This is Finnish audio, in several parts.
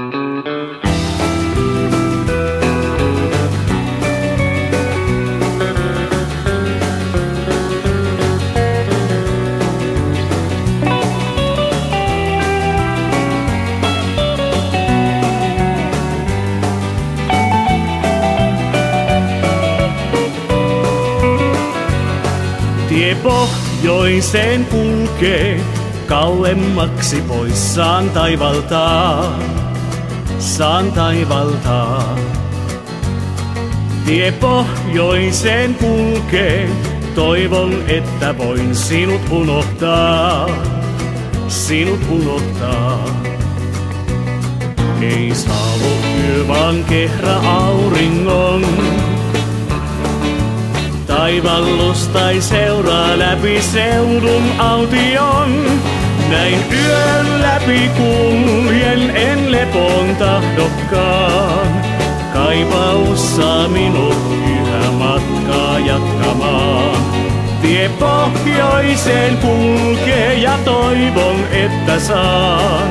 Tie pohjoiseen kulkee, kauemmaksi pois saan taivaltaa, saan taivaltaa. Tie pohjoiseen kulkee, toivon, että voin sinut unohtaa, sinut unohtaa. Ei saavu yö, vaan kehra auringon, Taivallustai seuraa läpi seudun aution. Näin yön läpi kuljen, en lepon tahdokkaan. Kaipaus saa minut yhä matkaa jatkamaan. Tie pohjoiseen kulkee ja toivon, että saan.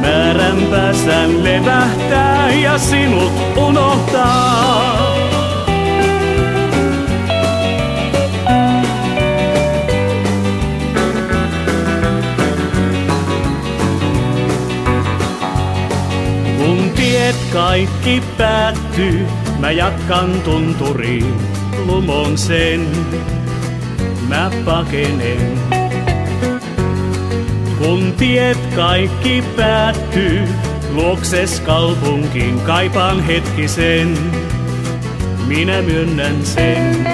Määränpässään levähtää ja sinut unohtaa. Kaikki päättyy, mä jatkan tunturiin lumon sen. Mä pakenen. Kun tiet kaikki päättyy, luokses kaupunkiin kaipaan hetkisen. Minä myönnän sen.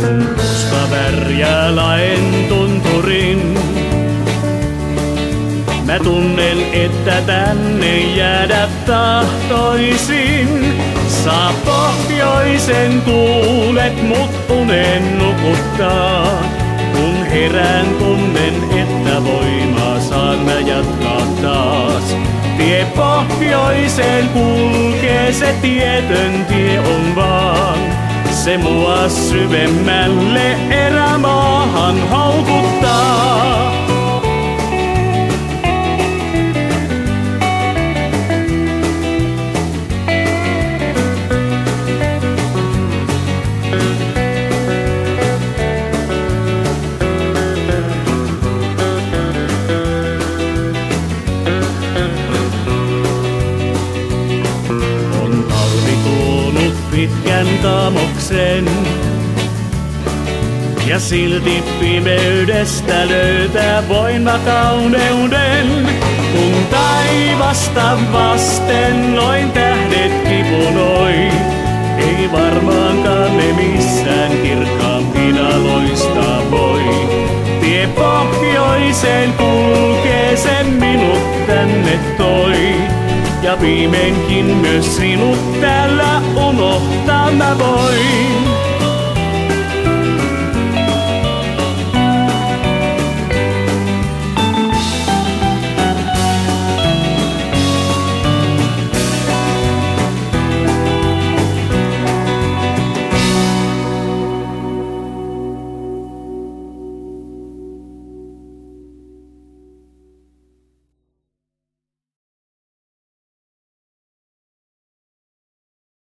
Kun puska värjää laen tunturin, Mä tunnen, että tänne jäädä tahtoisin. Saa pohjoisen tuulet mut unen nukuttaa. Kun herään tunnen, että voimaa saan mä jatkaa taas. Tie pohjoiseen kulkee, se tietön tie on vaan. Se mua syvemmälle erämaahan houkuttaa. Pitkän taamoksen. Ja silti pimeydestä löytää voin mä kauneuden. Kun taivasta vasten noin tähdet kipunoi, ei varmaankaan ne missään kirkkaampina loistaa voi. Tie pohjoiseen kulkee, sen minut tänne toi. Ja viimeinkin myös sinut täällä unohtaa mä voin.